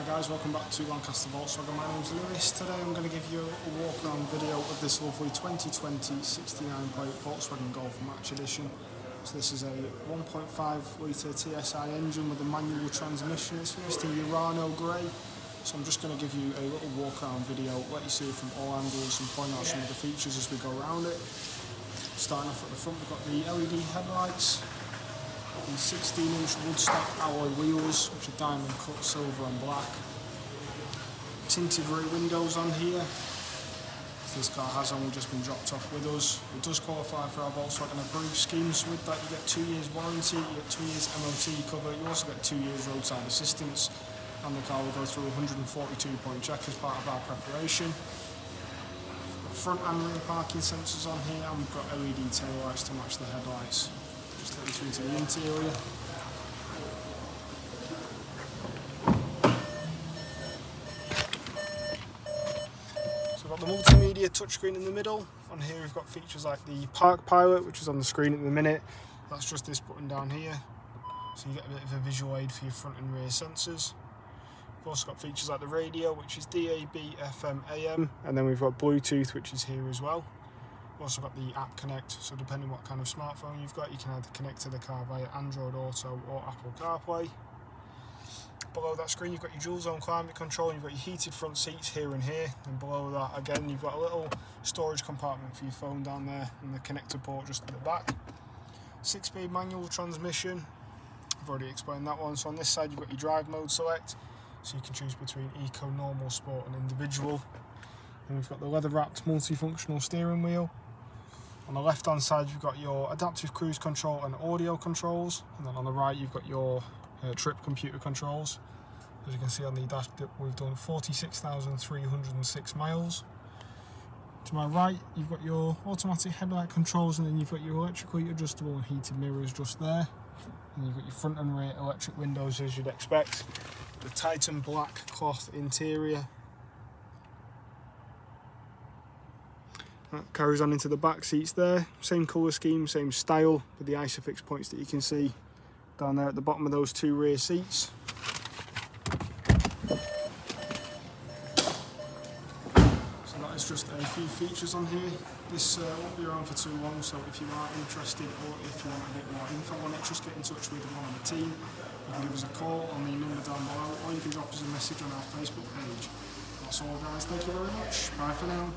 Hi guys, welcome back to Lancaster Volkswagen. My name's Lewis. Today I'm going to give you a walk around video of this lovely 2020 69 plate Volkswagen Golf Match Edition. So this is a 1.5 litre TSI engine with a manual transmission. It's finished in Urano grey. So I'm just going to give you a little walk around video, let you see it from all angles and point out some of the features as we go around it. Starting off at the front, we've got the LED headlights, the 16 inch Woodstock alloy wheels, which are diamond cut silver and black. Tinted rear windows on here. This car has only just been dropped off with us. It does qualify for our Volkswagen approved scheme, so with that you get two years warranty, you get two years MOT cover, you also get two years roadside assistance, and the car will go through a 142 point check as part of our preparation. Front and rear parking sensors on here, and we've got LED tail lights to match the headlights. Just the interior. So we've got the multimedia touchscreen in the middle. On here we've got features like the Park Pilot, which is on the screen at the minute. That's just this button down here. So you get a bit of a visual aid for your front and rear sensors. We've also got features like the radio, which is DAB, FM, AM, and then we've got Bluetooth, which is here as well. Also got the app connect, so depending what kind of smartphone you've got, you can either connect to the car via Android Auto or Apple CarPlay. Below that screen you've got your dual zone climate control, you've got your heated front seats here and here, and below that again you've got a little storage compartment for your phone down there and the connector port just at the back. Six speed manual transmission, I've already explained that one. So on this side you've got your drive mode select, so you can choose between eco, normal, sport and individual. And we've got the leather wrapped multifunctional steering wheel. On the left hand side you've got your adaptive cruise control and audio controls, and then on the right you've got your uh, trip computer controls. As you can see on the dash we've done 46,306 miles. To my right you've got your automatic headlight controls and then you've got your electrically adjustable heated mirrors just there. And you've got your front and rear electric windows as you'd expect. The Titan black cloth interior. That carries on into the back seats there. Same colour scheme, same style with the Isofix points that you can see down there at the bottom of those two rear seats. So that is just a few features on here. This uh, won't be around for too long, so if you are interested or if you want a bit more info on it, just get in touch with one of the team. You can give us a call on the number down below, or you can drop us a message on our Facebook page. That's all guys, thank you very much. Bye for now.